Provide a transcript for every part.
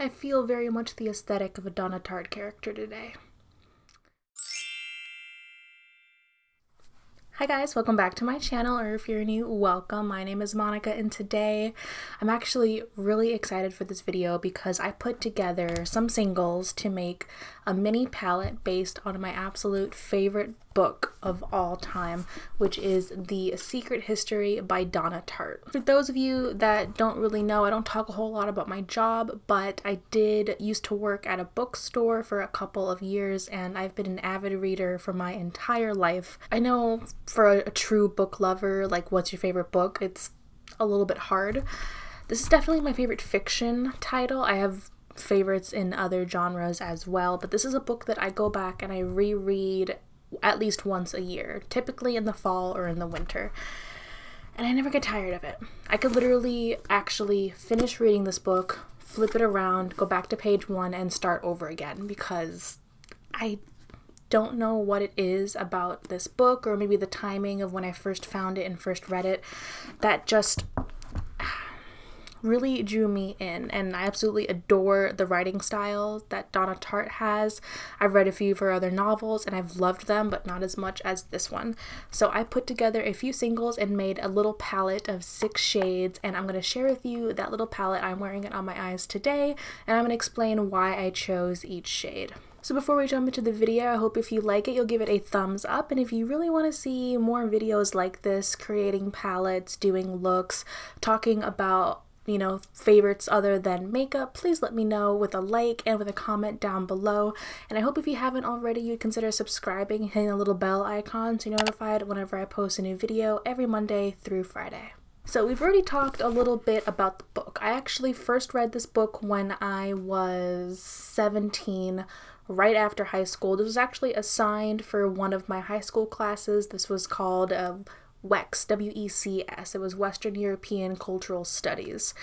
I feel very much the aesthetic of a Donna Tartt character today. Hi guys, welcome back to my channel, or if you're new, welcome. My name is Monica, and today I'm actually really excited for this video because I put together some singles to make a mini palette based on my absolute favorite book of all time, which is The Secret History by Donna Tartt. For those of you that don't really know, I don't talk a whole lot about my job, but I did used to work at a bookstore for a couple of years, and I've been an avid reader for my entire life. I know for a, a true book lover, like what's your favorite book, it's a little bit hard. This is definitely my favorite fiction title. I have favorites in other genres as well, but this is a book that I go back and I reread at least once a year, typically in the fall or in the winter. And I never get tired of it. I could literally actually finish reading this book, flip it around, go back to page one, and start over again because I don't know what it is about this book or maybe the timing of when I first found it and first read it that just really drew me in and I absolutely adore the writing style that Donna Tartt has. I've read a few of her other novels and I've loved them but not as much as this one. So I put together a few singles and made a little palette of six shades and I'm going to share with you that little palette. I'm wearing it on my eyes today and I'm going to explain why I chose each shade. So before we jump into the video, I hope if you like it, you'll give it a thumbs up. And if you really want to see more videos like this, creating palettes, doing looks, talking about you know, favorites other than makeup, please let me know with a like and with a comment down below. And I hope if you haven't already, you'd consider subscribing and hitting the little bell icon so you're notified whenever I post a new video every Monday through Friday. So we've already talked a little bit about the book. I actually first read this book when I was 17 right after high school. This was actually assigned for one of my high school classes. This was called uh, WECS, W E C S. It was Western European Cultural Studies.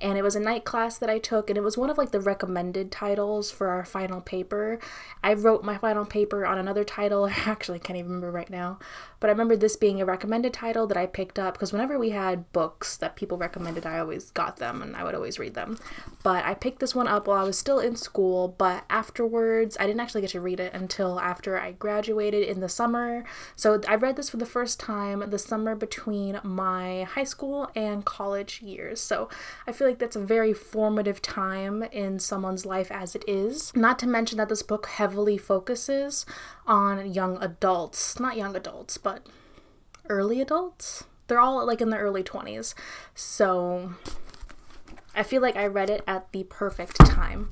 And it was a night class that I took, and it was one of like the recommended titles for our final paper. I wrote my final paper on another title, I actually can't even remember right now, but I remember this being a recommended title that I picked up because whenever we had books that people recommended, I always got them and I would always read them. But I picked this one up while I was still in school, but afterwards, I didn't actually get to read it until after I graduated in the summer. So I read this for the first time the summer between my high school and college years. So I feel like that's a very formative time in someone's life as it is. Not to mention that this book heavily focuses on young adults, not young adults, but early adults. They're all like in their early 20s. So I feel like I read it at the perfect time.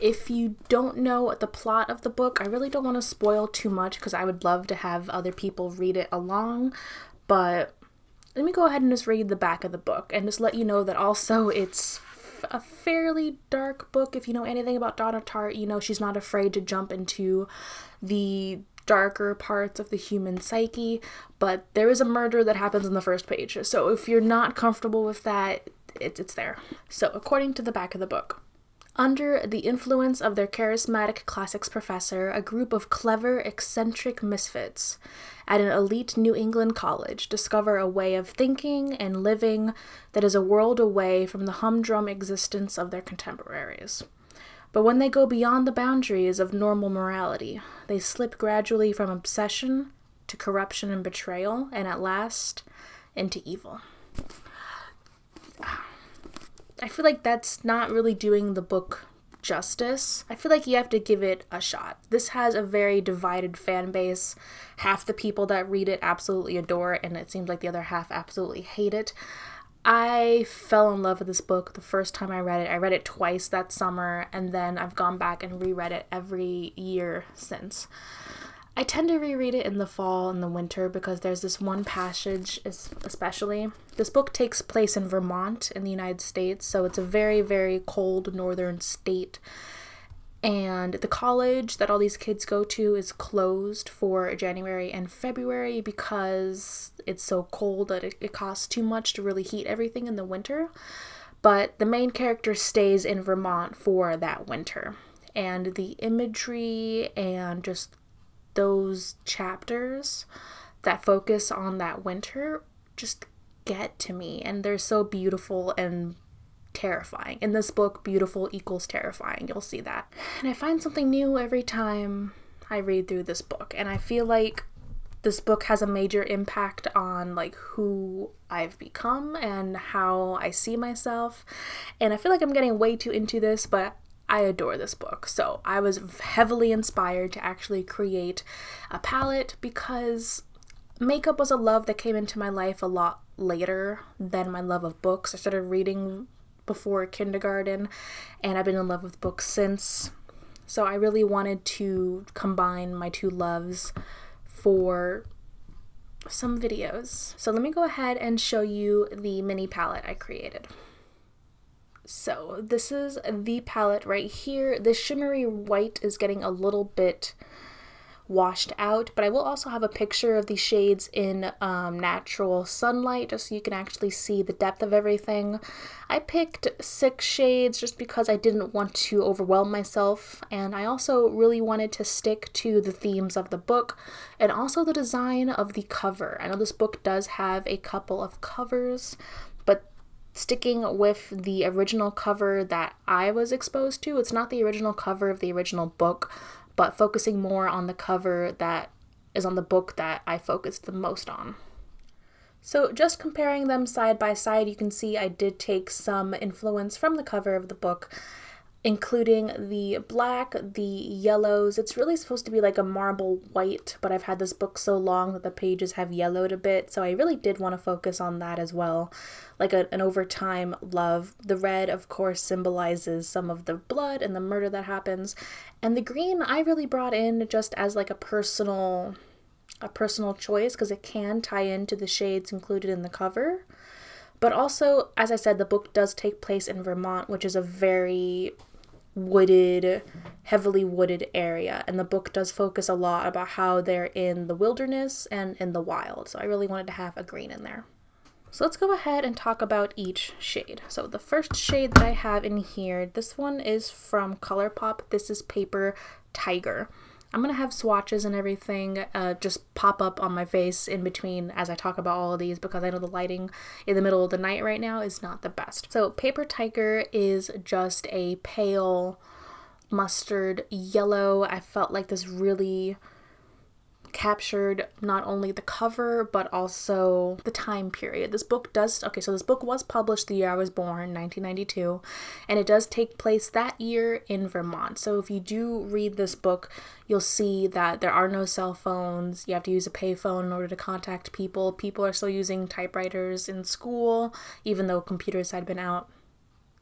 If you don't know the plot of the book, I really don't want to spoil too much because I would love to have other people read it along. But let me go ahead and just read the back of the book and just let you know that also it's a fairly dark book. If you know anything about Donna Tartt, you know she's not afraid to jump into the darker parts of the human psyche, but there is a murder that happens in the first page. So if you're not comfortable with that, it, it's there. So, according to the back of the book, under the influence of their charismatic classics professor, a group of clever, eccentric misfits at an elite New England college discover a way of thinking and living that is a world away from the humdrum existence of their contemporaries. But when they go beyond the boundaries of normal morality, they slip gradually from obsession to corruption and betrayal, and at last into evil. I feel like that's not really doing the book justice. I feel like you have to give it a shot. This has a very divided fan base. Half the people that read it absolutely adore it, and it seems like the other half absolutely hate it. I fell in love with this book the first time I read it. I read it twice that summer, and then I've gone back and reread it every year since. I tend to reread it in the fall and the winter because there's this one passage, especially. This book takes place in Vermont in the United States, so it's a very, very cold northern state. And the college that all these kids go to is closed for January and February because it's so cold that it, it costs too much to really heat everything in the winter. But the main character stays in Vermont for that winter. And the imagery and just those chapters that focus on that winter just get to me and they're so beautiful and terrifying. In this book, beautiful equals terrifying. You'll see that. And I find something new every time I read through this book. And I feel like this book has a major impact on like who I've become and how I see myself. And I feel like I'm getting way too into this, but I adore this book. So I was heavily inspired to actually create a palette because makeup was a love that came into my life a lot later than my love of books. I started reading before kindergarten and I've been in love with books since. So I really wanted to combine my two loves for some videos. So let me go ahead and show you the mini palette I created. So this is the palette right here. This shimmery white is getting a little bit washed out, but I will also have a picture of these shades in um, natural sunlight just so you can actually see the depth of everything. I picked six shades just because I didn't want to overwhelm myself, and I also really wanted to stick to the themes of the book and also the design of the cover. I know this book does have a couple of covers, sticking with the original cover that I was exposed to. It's not the original cover of the original book, but focusing more on the cover that is on the book that I focused the most on. So just comparing them side by side, you can see I did take some influence from the cover of the book including the black, the yellows. It's really supposed to be like a marble white, but I've had this book so long that the pages have yellowed a bit, so I really did want to focus on that as well. Like a, an overtime love. The red, of course, symbolizes some of the blood and the murder that happens, and the green I really brought in just as like a personal a personal choice because it can tie into the shades included in the cover. But also, as I said, the book does take place in Vermont, which is a very wooded, heavily wooded area. And the book does focus a lot about how they're in the wilderness and in the wild. So I really wanted to have a green in there. So let's go ahead and talk about each shade. So the first shade that I have in here, this one is from ColourPop. This is Paper Tiger. I'm going to have swatches and everything uh, just pop up on my face in between as I talk about all of these because I know the lighting in the middle of the night right now is not the best. So Paper Tiger is just a pale mustard yellow. I felt like this really captured not only the cover but also the time period. This book does okay, so this book was published the year I was born, 1992, and it does take place that year in Vermont. So if you do read this book, you'll see that there are no cell phones. You have to use a payphone in order to contact people. People are still using typewriters in school even though computers had been out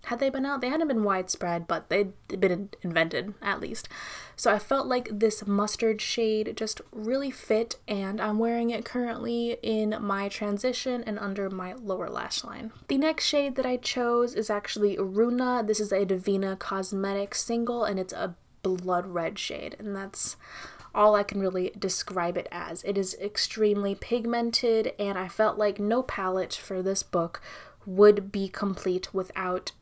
had they been out? They hadn't been widespread, but they'd been invented at least. So I felt like this mustard shade just really fit, and I'm wearing it currently in my transition and under my lower lash line. The next shade that I chose is actually Runa. This is a Devinah Cosmetics single, and it's a blood red shade, and that's all I can really describe it as. It is extremely pigmented, and I felt like no palette for this book would be complete without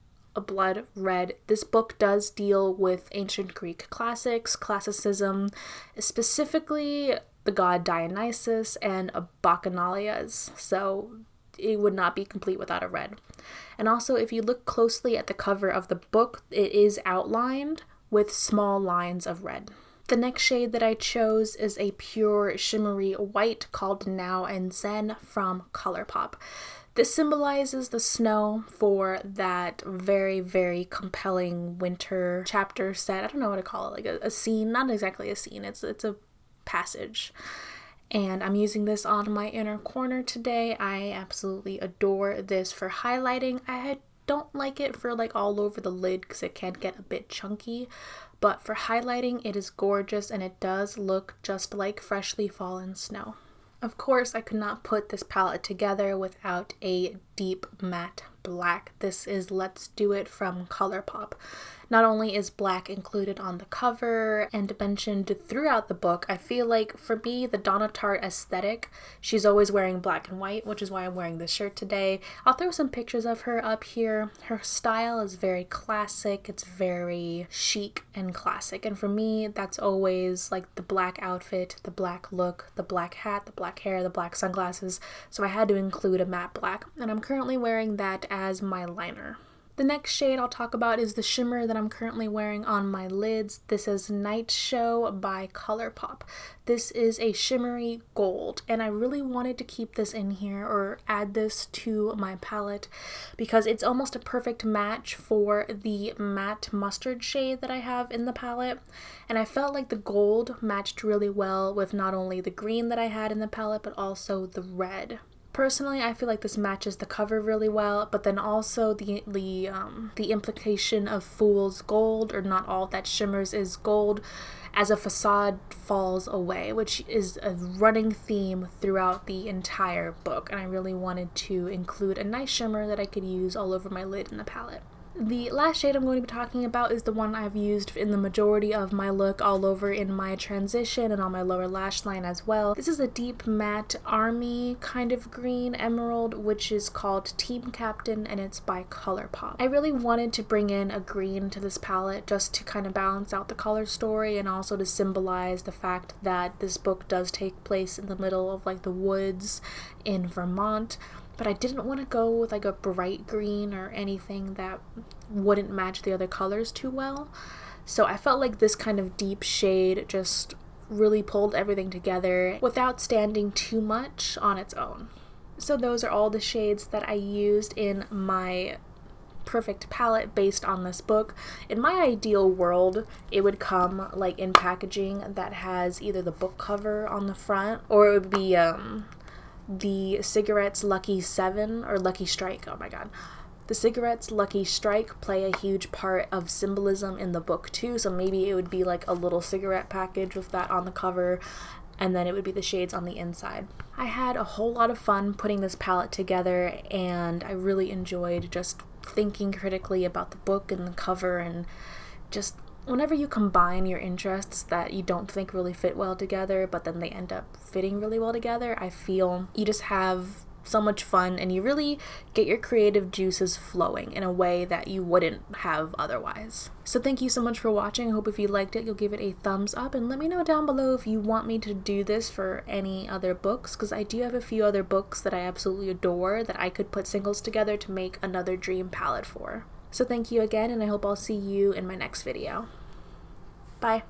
Blood Red. This book does deal with ancient Greek classics, classicism, specifically the god Dionysus and Bacchanalias, so it would not be complete without a red. And also, if you look closely at the cover of the book, it is outlined with small lines of red. The next shade that I chose is a pure shimmery white called Now and Zen from ColourPop. This symbolizes the snow for that very, very compelling winter chapter set. I don't know what to call it, like a, a scene, not exactly a scene, it's, it's a passage. And I'm using this on my inner corner today. I absolutely adore this for highlighting. I don't like it for like all over the lid because it can get a bit chunky, but for highlighting it is gorgeous and it does look just like freshly fallen snow. Of course, I could not put this palette together without a deep matte black. This is Let's Do It from ColourPop. Not only is black included on the cover and mentioned throughout the book, I feel like for me, the Donna Tartt aesthetic, she's always wearing black and white, which is why I'm wearing this shirt today. I'll throw some pictures of her up here. Her style is very classic, it's very chic and classic. And for me, that's always like the black outfit, the black look, the black hat, the black hair, the black sunglasses. So I had to include a matte black. And I'm currently wearing that as my liner. The next shade I'll talk about is the shimmer that I'm currently wearing on my lids. This is Night Show by ColourPop. This is a shimmery gold and I really wanted to keep this in here or add this to my palette because it's almost a perfect match for the matte mustard shade that I have in the palette and I felt like the gold matched really well with not only the green that I had in the palette but also the red. Personally, I feel like this matches the cover really well, but then also the the um, the implication of fool's gold or not all that shimmers is gold as a facade falls away, which is a running theme throughout the entire book, and I really wanted to include a nice shimmer that I could use all over my lid in the palette. The last shade I'm going to be talking about is the one I've used in the majority of my look all over in my transition and on my lower lash line as well. This is a deep matte army kind of green emerald which is called Team Captain and it's by Colourpop. I really wanted to bring in a green to this palette just to kind of balance out the color story and also to symbolize the fact that this book does take place in the middle of like the woods in Vermont but I didn't want to go with like a bright green or anything that wouldn't match the other colors too well. So I felt like this kind of deep shade just really pulled everything together without standing too much on its own. So those are all the shades that I used in my perfect palette based on this book. In my ideal world, it would come like in packaging that has either the book cover on the front or it would be um the cigarettes Lucky 7 or Lucky Strike. Oh my god. The cigarettes Lucky Strike play a huge part of symbolism in the book too, so maybe it would be like a little cigarette package with that on the cover and then it would be the shades on the inside. I had a whole lot of fun putting this palette together and I really enjoyed just thinking critically about the book and the cover and just whenever you combine your interests that you don't think really fit well together, but then they end up fitting really well together, I feel you just have so much fun and you really get your creative juices flowing in a way that you wouldn't have otherwise. So thank you so much for watching. I hope if you liked it, you'll give it a thumbs up and let me know down below if you want me to do this for any other books because I do have a few other books that I absolutely adore that I could put singles together to make another dream palette for. So thank you again, and I hope I'll see you in my next video. Bye.